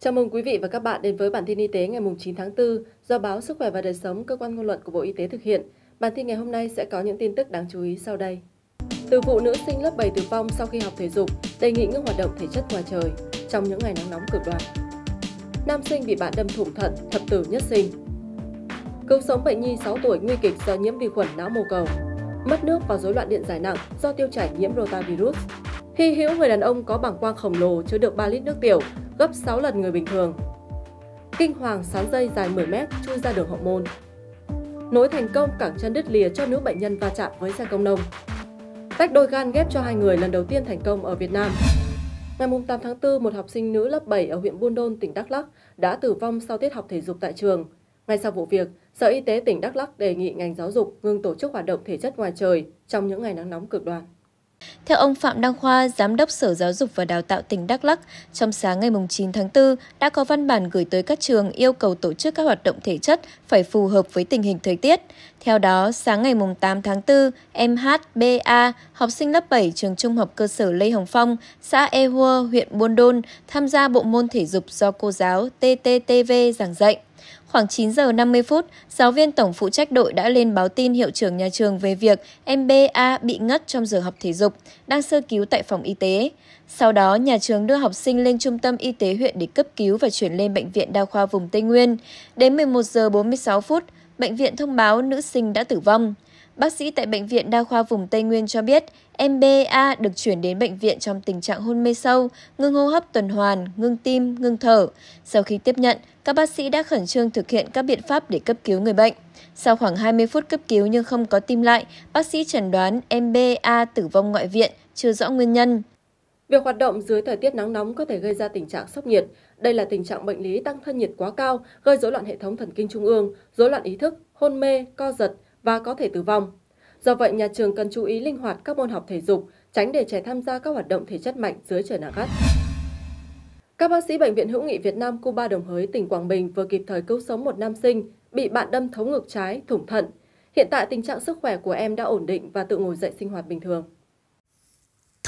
Chào mừng quý vị và các bạn đến với bản tin y tế ngày 9 tháng 4 do báo Sức khỏe và Đời sống cơ quan ngôn luận của Bộ Y tế thực hiện. Bản tin ngày hôm nay sẽ có những tin tức đáng chú ý sau đây. Từ vụ nữ sinh lớp 7 tử vong sau khi học thể dục, đề nghị ngưng hoạt động thể chất ngoài trời trong những ngày nắng nóng cực đoan. Nam sinh bị bạn đâm thủng thận, thập tử nhất sinh. Cứu sống bệnh nhi 6 tuổi nguy kịch do nhiễm vi khuẩn não mô cầu. Mất nước và rối loạn điện giải nặng do tiêu chảy nhiễm rotavirus. Hy hữu người đàn ông có bảng quang khổng lồ chứa được 3 lít nước tiểu, gấp 6 lần người bình thường. Kinh hoàng sán dây dài 10 mét chui ra đường hậu môn. Nối thành công cẳng chân đứt lìa cho nữ bệnh nhân va chạm với xe công nông. Tách đôi gan ghép cho hai người lần đầu tiên thành công ở Việt Nam. Ngày 8 tháng 4, một học sinh nữ lớp 7 ở huyện Buôn Đôn, tỉnh Đắk Lắk đã tử vong sau tiết học thể dục tại trường. Ngay sau vụ việc, Sở Y tế tỉnh Đắk Lắk đề nghị ngành giáo dục ngừng tổ chức hoạt động thể chất ngoài trời trong những ngày nắng nóng cực đoan. Theo ông Phạm Đăng Khoa, Giám đốc Sở Giáo dục và Đào tạo tỉnh Đắk Lắk, trong sáng ngày 9 tháng 4 đã có văn bản gửi tới các trường yêu cầu tổ chức các hoạt động thể chất phải phù hợp với tình hình thời tiết. Theo đó, sáng ngày 8 tháng 4, em HBA, học sinh lớp 7 trường Trung học cơ sở Lê Hồng Phong, xã E Hua, huyện Buôn Đôn, tham gia bộ môn thể dục do cô giáo TTTV giảng dạy. Khoảng 9 giờ 50 phút, giáo viên tổng phụ trách đội đã lên báo tin hiệu trưởng nhà trường về việc em BA bị ngất trong giờ học thể dục, đang sơ cứu tại phòng y tế. Sau đó, nhà trường đưa học sinh lên trung tâm y tế huyện để cấp cứu và chuyển lên bệnh viện đa khoa vùng Tây Nguyên. Đến 11 giờ 46 phút, bệnh viện thông báo nữ sinh đã tử vong. Bác sĩ tại Bệnh viện Đa khoa vùng Tây Nguyên cho biết, em BA được chuyển đến bệnh viện trong tình trạng hôn mê sâu, ngưng hô hấp tuần hoàn, ngưng tim, ngưng thở. Sau khi tiếp nhận, các bác sĩ đã khẩn trương thực hiện các biện pháp để cấp cứu người bệnh. Sau khoảng 20 phút cấp cứu nhưng không có tim lại, bác sĩ chẩn đoán em BA tử vong ngoại viện, chưa rõ nguyên nhân. Việc hoạt động dưới thời tiết nắng nóng có thể gây ra tình trạng sốc nhiệt. Đây là tình trạng bệnh lý tăng thân nhiệt quá cao, gây rối loạn hệ thống thần kinh trung ương, rối loạn ý thức, hôn mê, co giật và có thể tử vong. Do vậy, nhà trường cần chú ý linh hoạt các môn học thể dục, tránh để trẻ tham gia các hoạt động thể chất mạnh dưới trời nắng gắt. Các bác sĩ Bệnh viện Hữu nghị Việt Nam Cuba Đồng Hới, tỉnh Quảng Bình vừa kịp thời cứu sống một nam sinh bị bạn đâm thấu ngực trái, thủng thận. Hiện tại tình trạng sức khỏe của em đã ổn định và tự ngồi dậy sinh hoạt bình thường.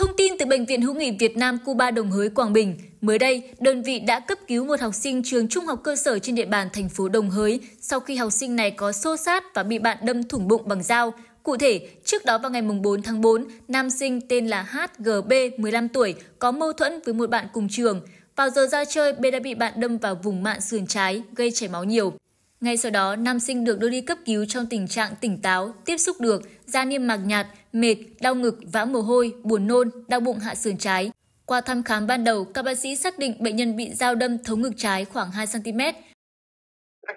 Thông tin từ Bệnh viện Hữu nghị Việt Nam Cuba Đồng Hới, Quảng Bình. Mới đây, đơn vị đã cấp cứu một học sinh trường trung học cơ sở trên địa bàn thành phố Đồng Hới sau khi học sinh này có xô sát và bị bạn đâm thủng bụng bằng dao. Cụ thể, trước đó vào ngày 4 tháng 4, nam sinh tên là HGB, 15 tuổi, có mâu thuẫn với một bạn cùng trường. Vào giờ ra chơi, B đã bị bạn đâm vào vùng mạn sườn trái, gây chảy máu nhiều. Ngay sau đó, nam sinh được đưa đi cấp cứu trong tình trạng tỉnh táo, tiếp xúc được, da niêm mạc nhạt, mệt, đau ngực, vã mồ hôi, buồn nôn, đau bụng hạ sườn trái. Qua thăm khám ban đầu, các bác sĩ xác định bệnh nhân bị dao đâm thấu ngực trái khoảng 2 cm.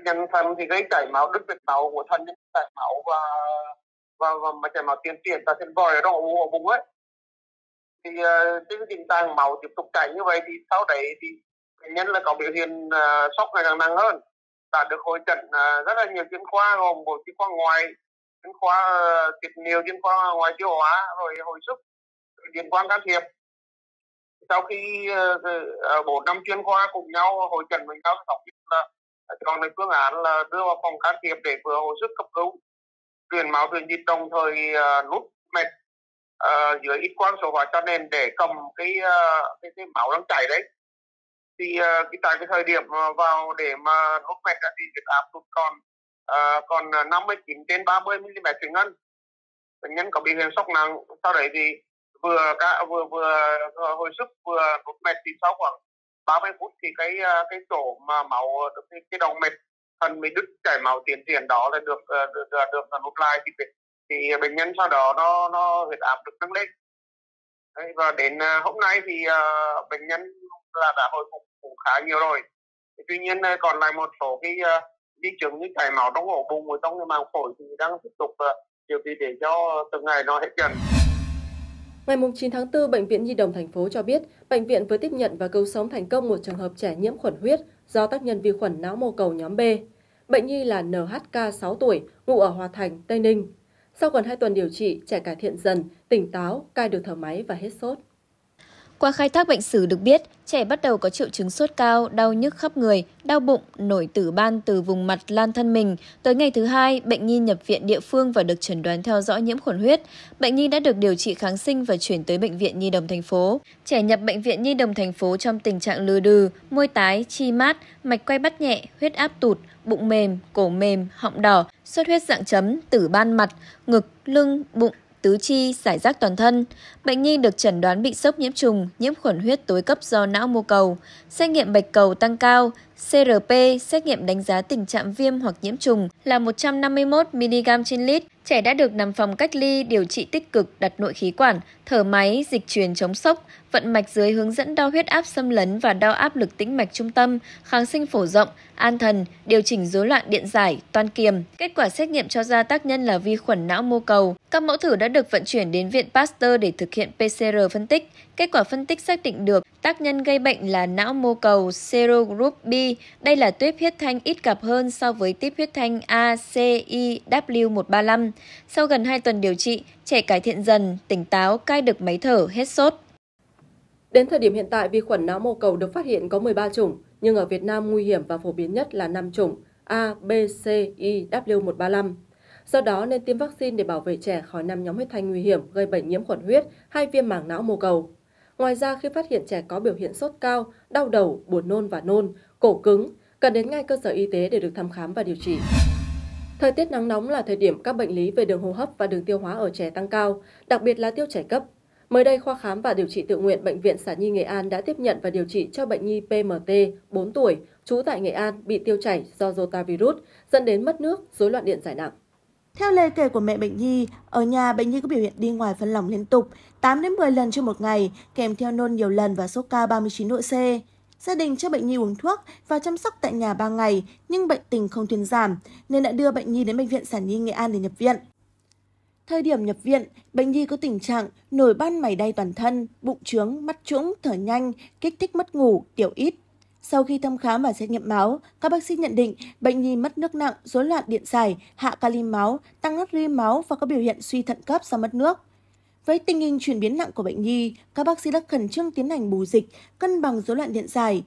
Nhân thăm thì gây chảy máu, đứt mạch máu của thận chảy máu và và, và mà chảy máu tiến triển ta trên vòi ở bụng ấy thì uh, cái tình trạng máu tiếp tục chảy như vậy thì sau đấy thì bệnh nhân là có biểu hiện uh, sốc ngày càng nặng hơn đã được hội trận uh, rất là nhiều chuyên khoa gồm bộ chuyên khoa ngoài chuyên khoa ờ, uh, tiết niệu chuyên khoa ngoài tiêu hóa rồi hồi sức liên quan can thiệp. Sau khi uh, bốn năm chuyên khoa cùng nhau hội trần với nhau thống nhất là à, chọn được phương án là đưa vào phòng can thiệp để vừa hồi sức cấp cứu truyền máu truyền dịch đồng thời uh, nút mạch uh, dưới ít quang số hóa cho nên để cầm cái, uh, cái, cái máu đang chảy đấy thì uh, cái tại cái thời điểm ờ, vào để mà nút mạch thì huyết áp tụt còn uh, còn 59 trên 30 mm thủy ngân. Bệnh nhân có biểu hiện sốc nặng. Sau đấy thì vừa cả vừa vừa hồi sức vừa nút mạch thì sau khoảng 30 phút thì cái cái chỗ mà máu cái, cái đầu mạch phần mới đứt chảy máu tiến triển đó là được được được, được nút lại thì thì bệnh nhân sau đó nó nó huyết áp được nâng lên. Đấy, và đến uh, hôm nay thì uh, bệnh nhân là đã hồi phục cũng khá nhiều rồi tuy nhiên ờ, còn lại một số cái uh, di chứng như chảy máu trong ổ bụng và trong cái màng phổi thì đang tiếp tục uh, điều trị để cho từng ngày nó hết dần Ngày 9 tháng 4, Bệnh viện Nhi đồng thành phố cho biết, bệnh viện vừa tiếp nhận và cứu sống thành công một trường hợp trẻ nhiễm khuẩn huyết do tác nhân vi khuẩn não mô cầu nhóm B. Bệnh nhi là NHK 6 tuổi, ngụ ở Hòa Thành, Tây Ninh. Sau gần 2 tuần điều trị, trẻ cải thiện dần, tỉnh táo, cai được thở máy và hết sốt. Qua khai thác bệnh sử được biết, trẻ bắt đầu có triệu chứng sốt cao, đau nhức khắp người, đau bụng, nổi tử ban từ vùng mặt lan thân mình. Tới ngày thứ hai, bệnh nhi nhập viện địa phương và được chẩn đoán theo dõi nhiễm khuẩn huyết. Bệnh nhi đã được điều trị kháng sinh và chuyển tới bệnh viện Nhi đồng thành phố. Trẻ nhập bệnh viện Nhi đồng thành phố trong tình trạng lừ đừ, môi tái, chi mát, mạch quay bắt nhẹ, huyết áp tụt, bụng mềm, cổ mềm, họng đỏ, xuất huyết dạng chấm, tử ban mặt, ngực, lưng, bụng, tứ chi, giải rác toàn thân. Bệnh nhi được chẩn đoán bị sốc nhiễm trùng, nhiễm khuẩn huyết tối cấp do não mô cầu. Xét nghiệm bạch cầu tăng cao, CRP, xét nghiệm đánh giá tình trạng viêm hoặc nhiễm trùng là 151 mg trên lít. Trẻ đã được nằm phòng cách ly, điều trị tích cực, đặt nội khí quản, thở máy, dịch truyền chống sốc, vận mạch dưới hướng dẫn đo huyết áp xâm lấn và đo áp lực tĩnh mạch trung tâm, kháng sinh phổ rộng, an thần, điều chỉnh rối loạn điện giải, toan kiềm. Kết quả xét nghiệm cho ra tác nhân là vi khuẩn não mô cầu. Các mẫu thử đã được vận chuyển đến Viện Pasteur để thực hiện PCR phân tích. Kết quả phân tích xác định được tác nhân gây bệnh là não mô cầu serogroup B. Đây là tuyếp huyết thanh ít gặp hơn so với tuyếp huyết thanh ACIW135. Sau gần 2 tuần điều trị, trẻ cải thiện dần, tỉnh táo, cai được máy thở, hết sốt. Đến thời điểm hiện tại, vi khuẩn não mô cầu được phát hiện có 13 chủng, nhưng ở Việt Nam nguy hiểm và phổ biến nhất là 5 chủng A, B, C, I, W135. Do đó nên tiêm vaccine để bảo vệ trẻ khỏi năm nhóm huyết thanh nguy hiểm gây bệnh nhiễm khuẩn huyết hay viêm màng não mô cầu. Ngoài ra khi phát hiện trẻ có biểu hiện sốt cao, đau đầu, buồn nôn và nôn, cổ cứng, cần đến ngay cơ sở y tế để được thăm khám và điều trị. Thời tiết nắng nóng là thời điểm các bệnh lý về đường hô hấp và đường tiêu hóa ở trẻ tăng cao, đặc biệt là tiêu chảy cấp. Mới đây, khoa khám và điều trị tự nguyện Bệnh viện Sản Nhi Nghệ An đã tiếp nhận và điều trị cho bệnh nhi PMT, 4 tuổi, trú tại Nghệ An, bị tiêu chảy do rotavirus, dẫn đến mất nước, rối loạn điện giải nặng. Theo lời kể của mẹ bệnh nhi, ở nhà bệnh nhi có biểu hiện đi ngoài phân lỏng liên tục, 8 đến 10 lần trên một ngày, kèm theo nôn nhiều lần và sốt cao 39 độ C. Gia đình cho bệnh nhi uống thuốc và chăm sóc tại nhà 3 ngày, nhưng bệnh tình không thuyên giảm, nên đã đưa bệnh nhi đến bệnh viện Sản Nhi Nghệ An để nhập viện. Thời điểm nhập viện, bệnh nhi có tình trạng nổi ban mày đay toàn thân, bụng trướng, mắt trũng, thở nhanh, kích thích mất ngủ, tiểu ít. Sau khi thăm khám và xét nghiệm máu, các bác sĩ nhận định bệnh nhi mất nước nặng, rối loạn điện giải, hạ kali máu, tăng natri máu và có biểu hiện suy thận cấp do mất nước. Với tình hình chuyển biến nặng của bệnh nhi, các bác sĩ đã khẩn trương tiến hành bù dịch, cân bằng rối loạn điện giải.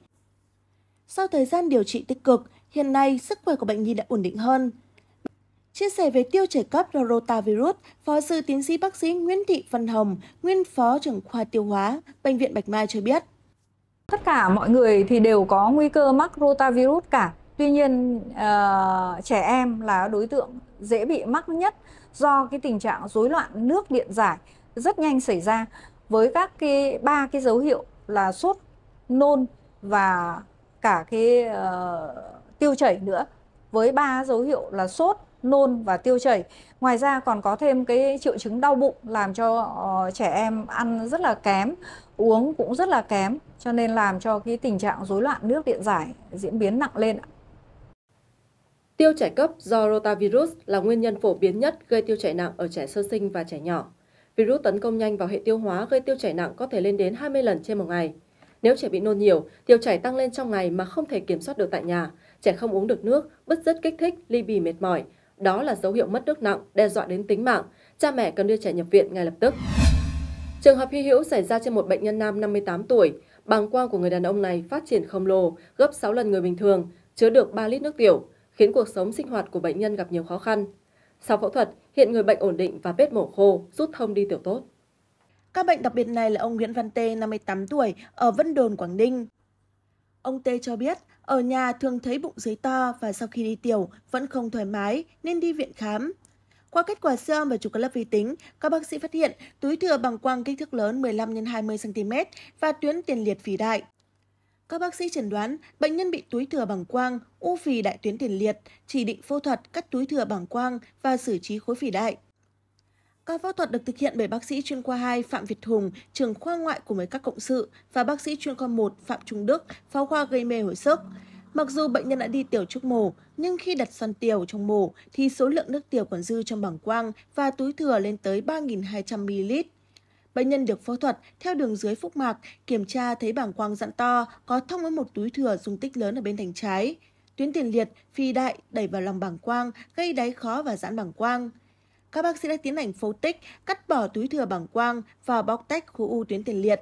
Sau thời gian điều trị tích cực, hiện nay sức khỏe của bệnh nhi đã ổn định hơn. Chia sẻ về tiêu chảy cấp do rotavirus, Phó sư tiến sĩ bác sĩ Nguyễn Thị Văn Hồng, nguyên phó trưởng khoa tiêu hóa, Bệnh viện Bạch Mai cho biết. Tất cả mọi người thì đều có nguy cơ mắc rotavirus cả. Tuy nhiên uh, trẻ em là đối tượng dễ bị mắc nhất do cái tình trạng rối loạn nước điện giải rất nhanh xảy ra với các cái ba cái dấu hiệu là sốt, nôn và cả cái uh, tiêu chảy nữa. Với ba dấu hiệu là sốt, nôn và tiêu chảy. Ngoài ra còn có thêm cái triệu chứng đau bụng làm cho uh, trẻ em ăn rất là kém, uống cũng rất là kém cho nên làm cho cái tình trạng rối loạn nước điện giải diễn biến nặng lên. Tiêu chảy cấp do rotavirus là nguyên nhân phổ biến nhất gây tiêu chảy nặng ở trẻ sơ sinh và trẻ nhỏ. Virus tấn công nhanh vào hệ tiêu hóa gây tiêu chảy nặng có thể lên đến 20 lần trên một ngày. Nếu trẻ bị nôn nhiều, tiêu chảy tăng lên trong ngày mà không thể kiểm soát được tại nhà, trẻ không uống được nước, bứt rứt kích thích, ly bì mệt mỏi, đó là dấu hiệu mất nước nặng, đe dọa đến tính mạng. Cha mẹ cần đưa trẻ nhập viện ngay lập tức. Trường hợp hy hữu xảy ra trên một bệnh nhân nam 58 tuổi. Bàng quang của người đàn ông này phát triển khổng lồ, gấp 6 lần người bình thường, chứa được 3 lít nước tiểu, khiến cuộc sống sinh hoạt của bệnh nhân gặp nhiều khó khăn. Sau phẫu thuật, hiện người bệnh ổn định và vết mổ khô, rút thông đi tiểu tốt. Các bệnh đặc biệt này là ông Nguyễn Văn Tê, 58 tuổi, ở Vân Đồn, Quảng Ninh. Ông Tê cho biết, ở nhà thường thấy bụng dưới to và sau khi đi tiểu vẫn không thoải mái nên đi viện khám. Qua kết quả siêu âm và chụp các lớp vi tính, các bác sĩ phát hiện túi thừa bằng quang kích thước lớn 15 x 20 cm và tuyến tiền liệt phì đại. Các bác sĩ chẩn đoán bệnh nhân bị túi thừa bằng quang, u phì đại tuyến tiền liệt, chỉ định phẫu thuật cắt túi thừa bằng quang và xử trí khối phì đại. Ca phẫu thuật được thực hiện bởi bác sĩ chuyên khoa 2 Phạm Việt Hùng, trưởng khoa ngoại cùng với các cộng sự và bác sĩ chuyên khoa 1 Phạm Trung Đức, pháo khoa gây mê hồi sức. Mặc dù bệnh nhân đã đi tiểu trước mổ, nhưng khi đặt xoăn tiểu trong mổ thì số lượng nước tiểu còn dư trong bảng quang và túi thừa lên tới 3.200ml. Bệnh nhân được phẫu thuật theo đường dưới phúc mạc, kiểm tra thấy bảng quang dặn to, có thông với một túi thừa dung tích lớn ở bên thành trái. Tuyến tiền liệt, phi đại đẩy vào lòng bảng quang, gây đáy khó và giãn bảng quang các bác sĩ đã tiến hành phẫu tích, cắt bỏ túi thừa bằng quang và bóc tách khối u tuyến tiền liệt.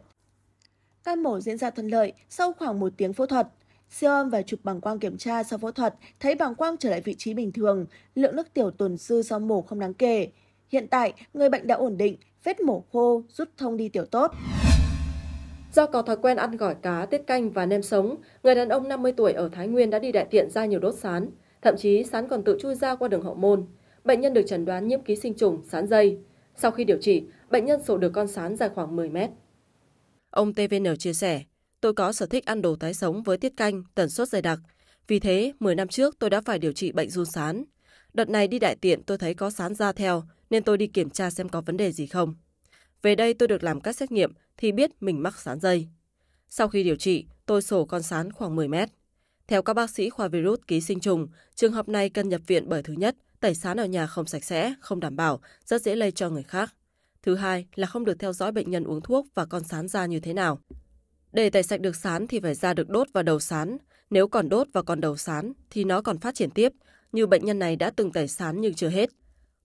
Ca mổ diễn ra thuận lợi sau khoảng một tiếng phẫu thuật. Siêu âm và chụp bằng quang kiểm tra sau phẫu thuật thấy bằng quang trở lại vị trí bình thường, lượng nước tiểu tồn dư sau mổ không đáng kể. Hiện tại, người bệnh đã ổn định, vết mổ khô, rút thông đi tiểu tốt. Do có thói quen ăn gỏi cá, tiết canh và nem sống, người đàn ông 50 tuổi ở Thái Nguyên đã đi đại tiện ra nhiều đốt sán. Thậm chí sán còn tự chui ra qua đường hậu môn. Bệnh nhân được chẩn đoán nhiễm ký sinh trùng, sán dây. Sau khi điều trị, bệnh nhân sổ được con sán dài khoảng 10 mét. Ông TVN chia sẻ, tôi có sở thích ăn đồ tái sống với tiết canh, tần suất dày đặc. Vì thế, 10 năm trước tôi đã phải điều trị bệnh run sán. Đợt này đi đại tiện tôi thấy có sán ra theo, nên tôi đi kiểm tra xem có vấn đề gì không. Về đây tôi được làm các xét nghiệm thì biết mình mắc sán dây. Sau khi điều trị, tôi sổ con sán khoảng 10 mét. Theo các bác sĩ khoa virus ký sinh trùng, trường hợp này cần nhập viện bởi thứ nhất, tẩy sán ở nhà không sạch sẽ, không đảm bảo, rất dễ lây cho người khác. Thứ hai là không được theo dõi bệnh nhân uống thuốc và con sán ra như thế nào. Để tẩy sạch được sán thì phải ra được đốt và đầu sán. Nếu còn đốt và còn đầu sán thì nó còn phát triển tiếp, như bệnh nhân này đã từng tẩy sán nhưng chưa hết.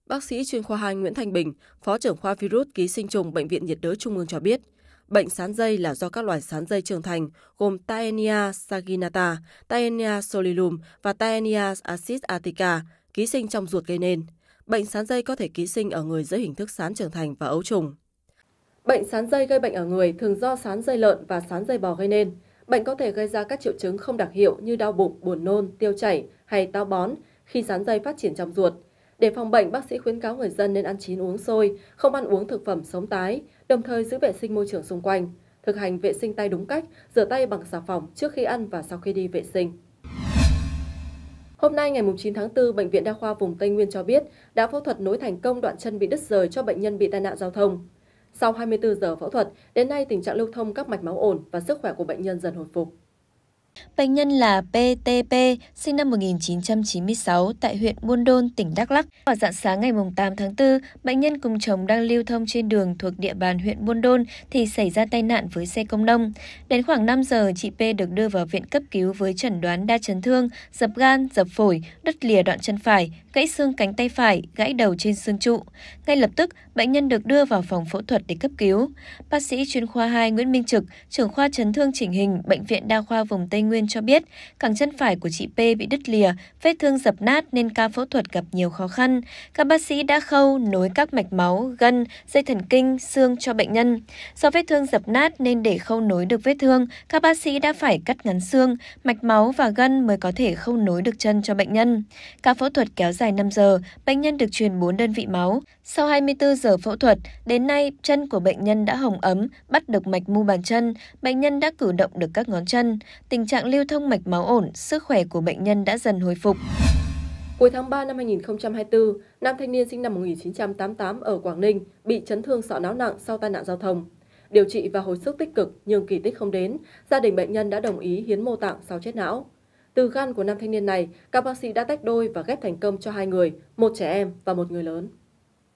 Bác sĩ chuyên khoa 2 Nguyễn Thanh Bình, Phó trưởng khoa virus ký sinh trùng Bệnh viện nhiệt đới Trung ương cho biết, bệnh sán dây là do các loài sán dây trưởng thành gồm Taenia saginata, Taenia solilum và Taenia acid atica ký sinh trong ruột gây nên. Bệnh sán dây có thể ký sinh ở người dưới hình thức sán trưởng thành và ấu trùng. Bệnh sán dây gây bệnh ở người thường do sán dây lợn và sán dây bò gây nên. Bệnh có thể gây ra các triệu chứng không đặc hiệu như đau bụng, buồn nôn, tiêu chảy hay táo bón khi sán dây phát triển trong ruột. Để phòng bệnh, bác sĩ khuyến cáo người dân nên ăn chín uống sôi, không ăn uống thực phẩm sống tái, đồng thời giữ vệ sinh môi trường xung quanh. Thực hành vệ sinh tay đúng cách, rửa tay bằng xà phòng trước khi ăn và sau khi đi vệ sinh. Hôm nay ngày 9 tháng 4, Bệnh viện Đa khoa vùng Tây Nguyên cho biết đã phẫu thuật nối thành công đoạn chân bị đứt rời cho bệnh nhân bị tai nạn giao thông. Sau 24 giờ phẫu thuật, đến nay tình trạng lưu thông các mạch máu ổn và sức khỏe của bệnh nhân dần hồi phục. Bệnh nhân là PTP, sinh năm 1996 tại huyện Buôn Đôn, tỉnh Đắk Lắk. Vào dạng sáng ngày 8 tháng 4, bệnh nhân cùng chồng đang lưu thông trên đường thuộc địa bàn huyện Buôn Đôn thì xảy ra tai nạn với xe công nông. Đến khoảng 5 giờ, chị P được đưa vào viện cấp cứu với chẩn đoán đa chấn thương, dập gan, dập phổi, đứt lìa đoạn chân phải, gãy xương cánh tay phải, gãy đầu trên xương trụ. Ngay lập tức, bệnh nhân được đưa vào phòng phẫu thuật để cấp cứu. Bác sĩ chuyên khoa 2 Nguyễn Minh Trực, trưởng khoa chấn thương chỉnh hình Bệnh viện Đa khoa vùng Tây Nguyên cho biết, cẳng chân phải của chị P bị đứt lìa, vết thương dập nát nên ca phẫu thuật gặp nhiều khó khăn. Các bác sĩ đã khâu nối các mạch máu, gân, dây thần kinh, xương cho bệnh nhân. Do vết thương dập nát nên để khâu nối được vết thương, các bác sĩ đã phải cắt ngắn xương, mạch máu và gân mới có thể khâu nối được chân cho bệnh nhân. Ca phẫu thuật kéo dài dài 5 giờ, bệnh nhân được truyền 4 đơn vị máu. Sau 24 giờ phẫu thuật, đến nay chân của bệnh nhân đã hồng ấm, bắt được mạch mu bàn chân, bệnh nhân đã cử động được các ngón chân. Tình trạng lưu thông mạch máu ổn, sức khỏe của bệnh nhân đã dần hồi phục. Cuối tháng 3 năm 2024, nam thanh niên sinh năm 1988 ở Quảng Ninh bị chấn thương sọ não nặng sau tai nạn giao thông. Điều trị và hồi sức tích cực nhưng kỳ tích không đến, gia đình bệnh nhân đã đồng ý hiến mô tạng sau chết não. Từ gan của nam thanh niên này, các bác sĩ đã tách đôi và ghép thành công cho hai người, một trẻ em và một người lớn.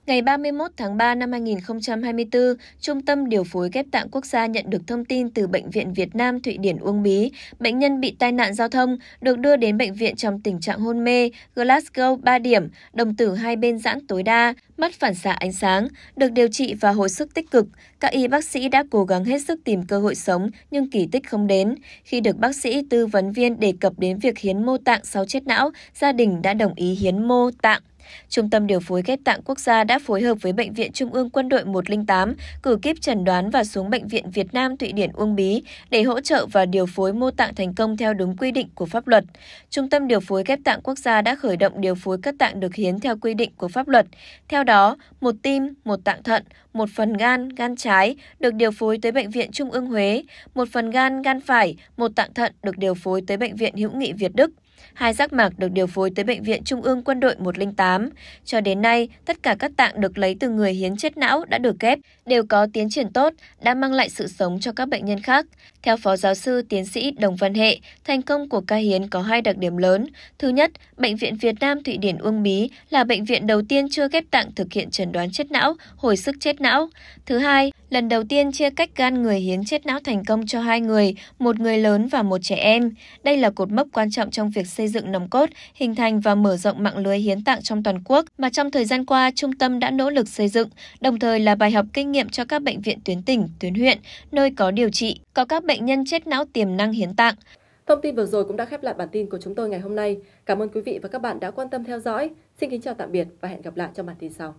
Ngày 31 tháng 3 năm 2024, Trung tâm Điều phối ghép tạng quốc gia nhận được thông tin từ Bệnh viện Việt Nam Thụy Điển Uông Bí. Bệnh nhân bị tai nạn giao thông, được đưa đến bệnh viện trong tình trạng hôn mê, Glasgow 3 điểm, đồng tử hai bên giãn tối đa, mắt phản xạ ánh sáng, được điều trị và hồi sức tích cực. Các y bác sĩ đã cố gắng hết sức tìm cơ hội sống nhưng kỳ tích không đến. Khi được bác sĩ tư vấn viên đề cập đến việc hiến mô tạng sau chết não, gia đình đã đồng ý hiến mô tạng. Trung tâm điều phối ghép tạng quốc gia đã phối hợp với Bệnh viện Trung ương Quân đội 108 cử kíp chẩn đoán và xuống Bệnh viện Việt Nam Thụy Điển Uông Bí để hỗ trợ và điều phối mô tạng thành công theo đúng quy định của pháp luật. Trung tâm điều phối ghép tạng quốc gia đã khởi động điều phối các tạng được hiến theo quy định của pháp luật. Theo đó, một tim, một tạng thận, một phần gan, gan trái được điều phối tới Bệnh viện Trung ương Huế, một phần gan, gan phải, một tạng thận được điều phối tới Bệnh viện Hữu nghị Việt Đức hai giác mạc được điều phối tới Bệnh viện Trung ương Quân đội 108. Cho đến nay, tất cả các tạng được lấy từ người hiến chết não đã được ghép, đều có tiến triển tốt, đã mang lại sự sống cho các bệnh nhân khác. Theo Phó Giáo sư Tiến sĩ Đồng Văn Hệ, thành công của ca hiến có hai đặc điểm lớn. Thứ nhất, Bệnh viện Việt Nam Thụy Điển Uông Bí là bệnh viện đầu tiên chưa ghép tạng thực hiện chẩn đoán chết não, hồi sức chết não. Thứ hai, lần đầu tiên chia cách gan người hiến chết não thành công cho hai người, một người lớn và một trẻ em. Đây là cột mốc quan trọng trong việc việc xây dựng nòng cốt, hình thành và mở rộng mạng lưới hiến tạng trong toàn quốc mà trong thời gian qua trung tâm đã nỗ lực xây dựng, đồng thời là bài học kinh nghiệm cho các bệnh viện tuyến tỉnh, tuyến huyện, nơi có điều trị, có các bệnh nhân chết não tiềm năng hiến tạng. Thông tin vừa rồi cũng đã khép lại bản tin của chúng tôi ngày hôm nay. Cảm ơn quý vị và các bạn đã quan tâm theo dõi. Xin kính chào tạm biệt và hẹn gặp lại trong bản tin sau.